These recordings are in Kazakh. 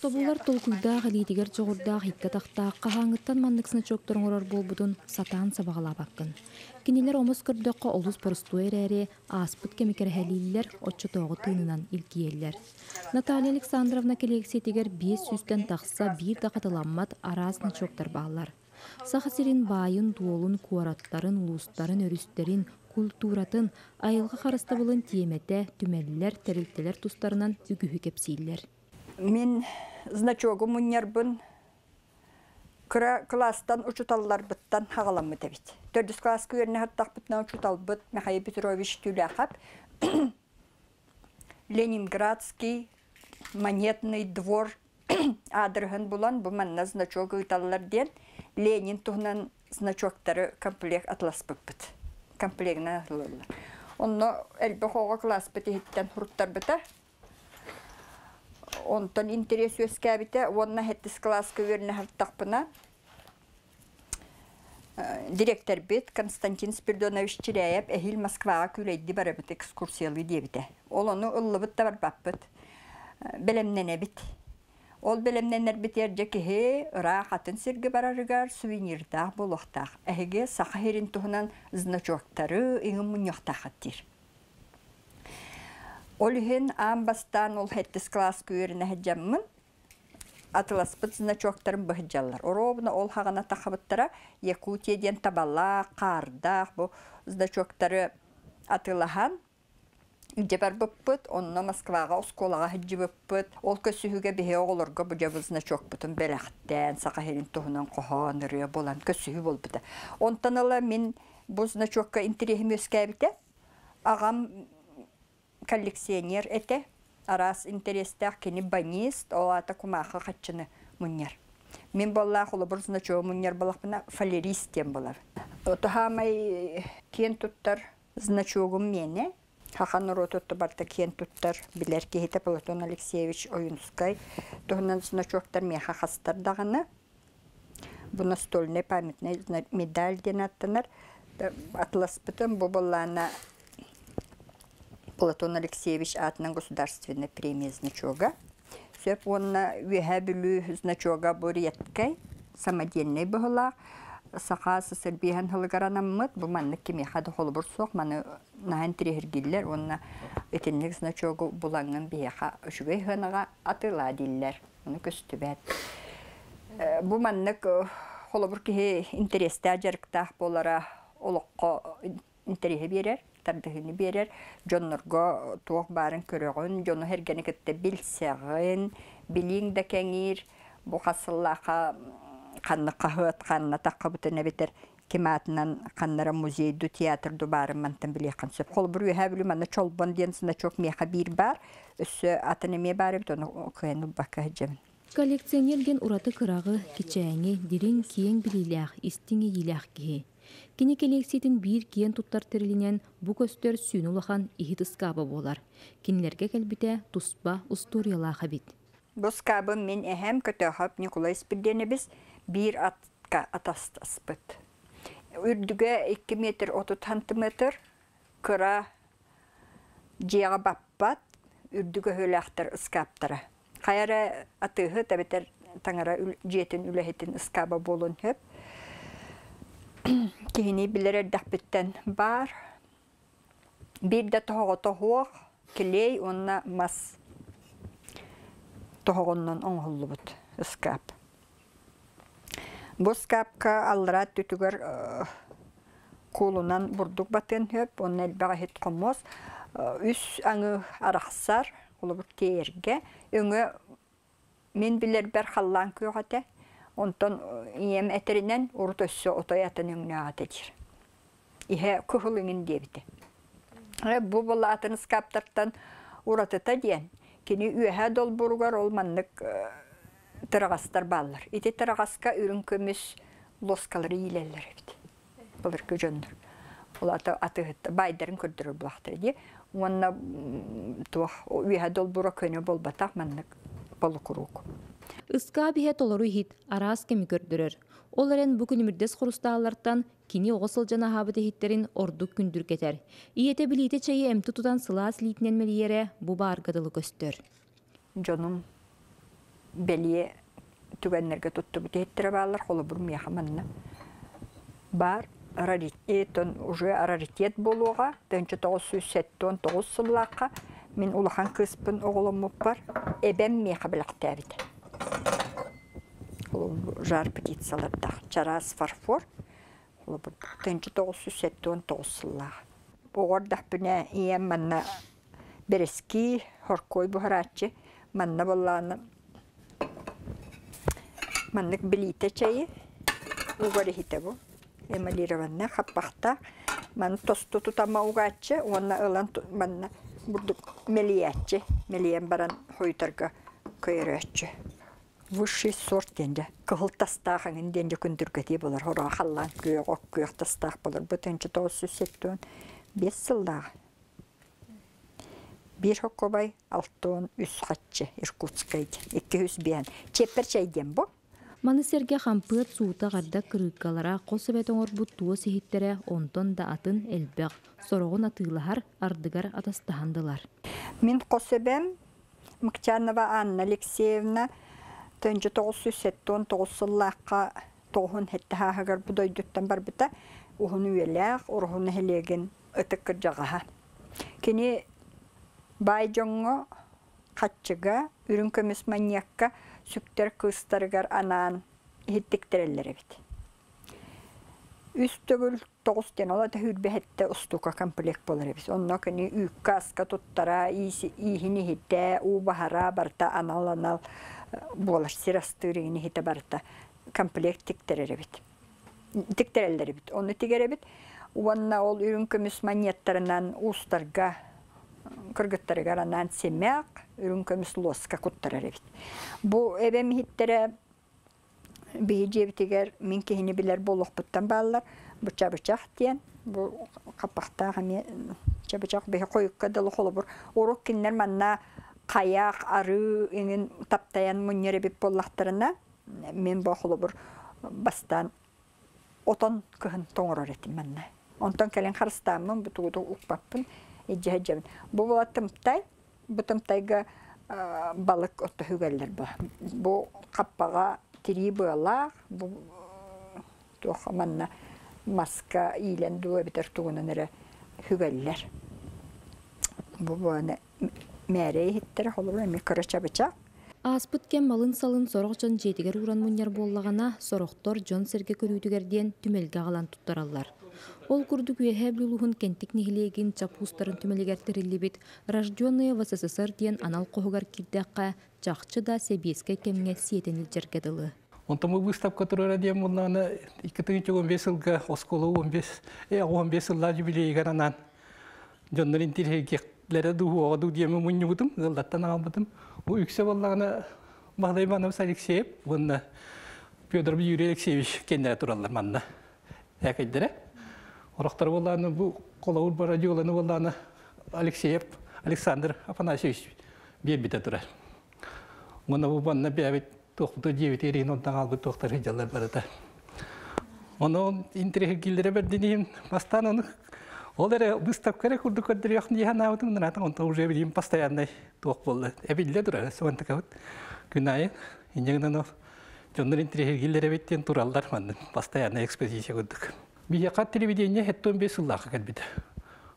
Тобулар толкуйдаах элиитигер жоғурдаах икка тахтаах кахааңыттан манныксына чоктороңорор болбутун сатаан сабагалабаккын. Кинилер омус көрдөккө олус порстуэр эри ааспыт кемикерхелииллер отчотоогу тыынынан илкиеллер. Наталья Александровна келексетигер биес сүстен тахса бир да катыламмат араасына чоктор баалар. Сахасирин байын дуолун куараттарын, улустарын, өрүстерин, культуратын, айылға харыстабылын тиемете, түмәлілер, тәрілтелер тустарынан үгіхі кепсейлер. Мен значогу мұнербін кыра класстан учуталлар бұттан хағаламы дәбит. Төрдіс класс көріне хаттақ бұтна учутал бұт Михаил Петрович Тюляхап Ленинградский монетный двор адрыгын булан бу манна значок ыталлар ден Ленин туһунан значоктары комплект атлас быппыт. Комплектна лылла. Онно элбе хога класс бите хиттен хуруттар. Онтон интерес өскәбите, онна хеттис класс көверне хаттакпына. Директор бит Константин Спиридонович Чиряев эхил Москвага күлейди барабыт экскурсиялы дебите. Ол оны ыллыбыт та бар баппыт. Белемнене бит. Ол белемненер битер жекеhe рахатын сирге барарыгар сувенирдах болохтах. Әһеге сахахерин туһунан значоктары иңим муньяхтахаттир. Ол хен амбастан ол хеттис класс күеріне хәджаммын. Атыласпыт значоктарын быһыджаллар. Оробна ол хагана тахабыттара Якутияден табалла, қардақ, бу значоктары атылахан Үдебер бұппыт, онна Москваға осколаға хыджы бұппыт. Ол көсүхіге бихе оғылырға бұ жабызына чок бұтын бәләқтен, сақа херин тұхынан болан көсүхі бол. Онтан ала мен бұзына чокка интерехім өскәбіте. Ағам коллекционер әте. Арас интерестәк кені банист, ол ата кумаға қатчыны мұнер. Мен болла қолы бұрзына чоғы мұнер болақпына фалеристен болар. Отахамай кен туттар значогым мені. Хахан рототты барта кен туттар билер кехите Платон Алексеевич Оюнскай. Тухнан значоктар меха хастар дағаны. Бу настольный памятный медаль ден аттанар. Атласпытын бу боллана Платон Алексеевич атынан государственной премия значога. Сөп онна веха бүлі значога буреткай самодельный бұғыла. Сақа сысырбихан хылыгаранаммыт, бу манны кеме хады холы бурсоқ, маны нахан тирехиргиллер, онна өтенлік значогу булаңын бияха үшігей хынаға атыла диллер. Оны көстүбәт. Бу маннык холы бур кеhe интересті ажарықтақ болара олыққа интерехи берер, тардығыны берер, жоннорго туох барын көрөгөн, жону хергені кетті білсеғын, билиң да кәңір, бу қасыллаға қанны қағыт, қанны таққа бұтына бетер кематынан қаннара музейду, театрду барын мантан біле қансып. Қол бір үйе білі мана чолбон сына чок меха бір бар, өссі атыны ме бар бит, оны көйіні баққа жемін. Коллекционерген ураты кырағы кичәңе дирин киен билилях, истиңе илях кихи. Кини келексетин бир киен туттар терилинен бу көстөр сүйін улахан ихит ыскабы болар. Кинилерге келбите туспа усториялаха бит. Бұл скабы мен әһәм көтөһөп Николай Спирденебіз bir атқа атастаспыт. Үрдіге 2 метр 30 сантиметр кыра жеға баппат, үрдіге хөләқтір ұскаптыра. Қайара атығы тәбетер таңара жетін ұскаба болын хөп. Білер дәқпіттен бар. Bir de tohoğa tohoğa kiley onna mas tohoğundan oңғылы бұд ұскап. Бұл скапка алыра түтігер кулунан бурдук батын хөп, әлбәға хет қомос. Үс аңы арақсар, олы бұр тейерге. Өңі мен білер бәр қаллан күйғате. Онтон ием әтерінен ұрт өссі отой атын өңіне ағатедір. Ihe күхіліңін дебіті. Бұл бұл атын скаптартан ұратыта дейін. Кені үйәһә дол бургар ол маннык тырағастар баллар. Ити тырағаска үрін көміс лоскалары илелер бит. Булар көжөндөр. Ол аты аты байдарын көрдөрөр булактыр ди. Онна тух үйәһә дол бура көне болбатак маннык болукурук. Ыска биһе толору хит арас кеми көрдөрөр. Ол эрен бу күнүмүрдес кини оғысыл жана хабыты хиттерин ордук күндүр кетер. Иете билите чайы эмти тутан сылаас литинен мелиере бу баргадылы көстөр. Жонум белие түгеннерге тутту бутеттер балар холо бур мияха манна бар раритетон уже раритет болуға төнчө тоғыз сүз сеттон тоғыз сыллаққа мен улахан кыспын бар эбем мияха билактабит жар птицаларда чарас фарфор. Олобур төнчө тоғыз сүз сеттон тоғыз сыллаға оғордах бүне ием манна берески хоркой бухарачы манна болланы. Маннык билите чайы. Угары хите бу эмалированна хаппахта. Ман тосту тутама угачы онна ылан манна бурдук мелиячы мелиен баран хойторга көйрөчү высший сорт денде кыхылтастаахын денде күндүргөти болар хора халлан күйөк ок күйөк тастаах болар бүтүнчү тоғыз жүз сеттен бес сылдаах бир хоккобай алтон үс хатчы иркутскайд икки үс биан чеппер чайден бу. Маны серге суыта гарда кырыккалара қосыбет оңорбут туо сихиттере онтон да атын элбек сорогун атыылахар ардыгар атастахандылар. Мин қосыбем Мктянова Анна Алексеевна төнжі тоғыз сүз сеттон тоғыз сыллаққа тоғын хетті хағығар бұдойдуттан бар бұта ұғын үйеләқ, ұрғын хелеген ұтыққыр жағаға. Кені бай жоңғы қатчыға, үрін көміс маньякка сүктер кыстарыгар анаан иһиттиктереллер бит. Үс төгүл тоғыз тен ола да хүрбәһетте устука комплект болар бит. Онно кени үккаска туттара иси ихини хитте у бахара барта болар сирастырыгыны хите барта комплект тиктерер бит. Тиктереллер бит. Оны тигере бит. Уанна ол үрүн көмүс монеттарынан устарга кыргыттарыгар анан семяк үрүн көмүс лоска куттарар бит. Бу эбем хиттере бейжебитигер мин билер болохпуттан баалар буча бучах тиен бу капахта хами чабычак бе койукка далы холобур урок киннер манна каяк ары ingen таптаян муннере бип боллахтарына мен бу холобур бастан отон кыһын тоңорор этим манна онтон келен харстамын бутугуду укпаппын иджехеджебин бу болаттымтай бутымтайга балык отто хүгәлләр бу. Бу каппага тири була, бу тохаманна маска илен дуе битер тугунан эре хүгәлләр. Бу баны мәре хиттер холор эми кырача быча. Аспыт кен малын салын сорохчон жетигер уран муньяр боллагана сорохтор жон серге көрүүтүгерден түмелге алан туттараллар. Ол курдук үеһэ бүлуһун кентик нихилегин чапустарын түмелегертериллибит рожденные в СССР диен анал кохугар кирдакка жакчы да себеске кемге сиетенил жергедылы. Онтому выставка турара дем мунана 2015 жылга оскола 15 э 15 жылда юбилей гаранан. Жоннорин тирхегеклере дуу оду дием муннубутум, гылдаттан албытым. У үксе боллагана Махдай Иванович Алексеев, онна Петр Юрий Алексеевич кенде тураллар манна. Якайдере. Орақтар болланы бұл қолауыр бар радиоланы болланы Алексеев Александр Афанасьевич бербіте тұрар. Оны бұл банна бәбет тоқты девет ерейін онтан алғы тоқтар хиджалар барыда. Оны интереге келдері берденейін бастан оны Ол эре выставкаре курду көрдүр яхын яхан аутым натан онта уже билим постоянный тоқ болды. Эбилле тура сонта кабыт. Күнайы инжеңнен жоннор интереге келдері беттен туралдар мандын постоянный экспозиция көрдүк. Бияқа телевидение хеттон бес сыллақа кәлбеді.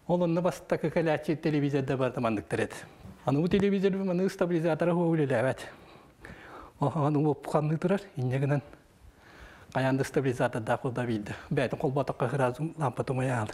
Ол онны баста кәкәләчі телевизорда барды мандықтыр еді. Аны бұл телевизор маны стабилизаторы әбәт. Аны оп қанны тұрар, иннегінен қаянды стабилизаторда қолда бейді. Бәйтін қол батаққа қыразым лампа тумай алды.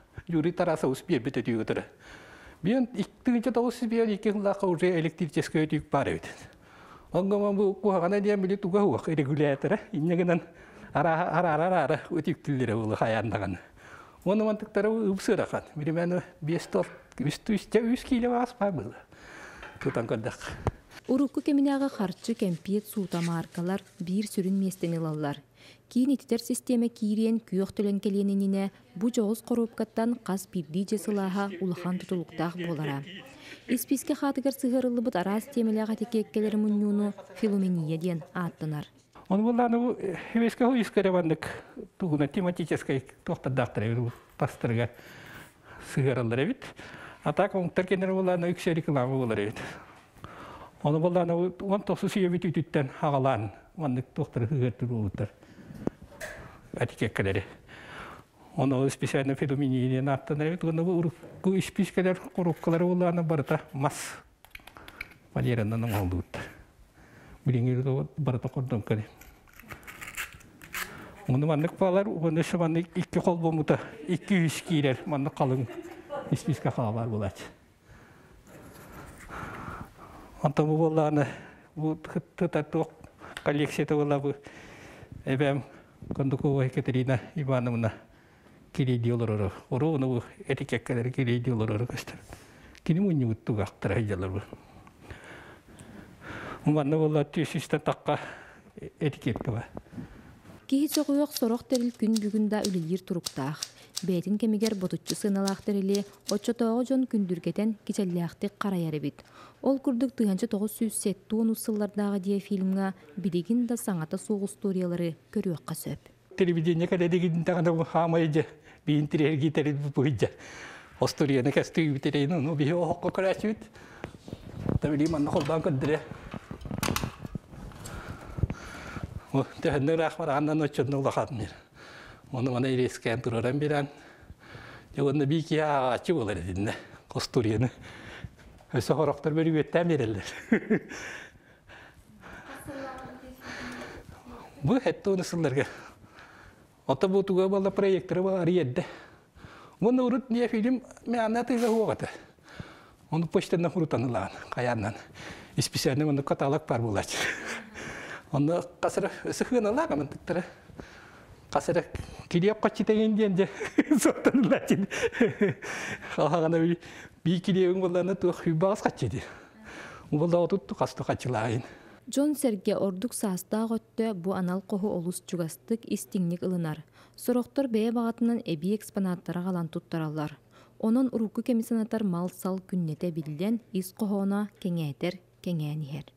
юри тараса түйі түрі. Мен иктігінші тауыз бен екі ғылаққа уже электрический түйік бар өйді. Оңғама бұл қуағана дейін білі туға уақ регуляторы. Иннегінен ара-ара-ара өтік тілдері бұл қаяндағаны. Оны мантыктары ыпсырахан. Примерно 5 тол, 300 кило ас бар было. Тутан. Урукку кеминағы харчы кемпиет сута маркалар бир сүрін местен илаллар. Кийин ититер система кириен күйөх төлен келениніне бу жоғыз корупкаттан қас бирди жесылаха улахан тутулуктаах болара. Исписке хатыгар сыгырылыбыт арас темеляға текеккелер муннюну филумения ден аттынар. Он был ну хевеска ху тугуна тематической тоқтадақтыр бу пастырга. А так он үксе реклама болар. Оны он тосу сүйебит үтүттен хагалан мандык тоқтар сыгартыр болуттар. Атикеккелери. Оны специально филуминийден аттанар бит. Оны бу ку испискелер куруккалары боланы барта мас. Валерандан олдуттар. Билиңер барата кордон кали. Оны маннык балар, оны шаманны икки кол бомута, икки үш кийлер, манны қалың. Бұл болланы, коллекцияда бола бұл әбәм Кондукова Екатерина Ивановна кирейди олорору. Ору оны бұл этикеккелер кирейди олорору көстер. Кини мұнни ұттуға ақтыра айдалар бұл. Манны болла түйсістен таққа этикетка бар. Киһи соҕуйох сорох терил күн бүгүнда үлелир туруктаах. Бээтин кемигер ботуччу сыналаах терили оччотоого жон күндүргетен кичеллээхтик караярыбит. Ол курдук тыганчы тоҕус сүүс сеттуон уссыллардааға дие фильмга бидигин да саңата суох историялары көрүөкка сөп. телевидение na kastu bi tare no no khat mir ono mana ire scan tur ran biran yo na bi ki ha chu la dinne ostoria ne Öse horoktar böyle götten verirler. Bu hette onu sıllarga. Ота бу туга бала проекттер бар едде. Муну урут не фильм мяна ты загугата. Он почтен нахурутанылан, каяннан. Исписяны муну каталог бар булач. Онда касыр сыхыналар мен тиктер. Касыр килип качы деген денде. Сотанылач. Хагана би би килип буланы ту хибас качыды. Улда отут касты качылайын. Джон Серге ордук саастаах өттө бу анал коху олус чугастык истиңник ылынар. Сорохтор бээ багатынан эби экспонаттара калан туттаралар. Онон урукку кемисанатар мал сал күннете билден ис кохоона кеңээтер кеңээнихер.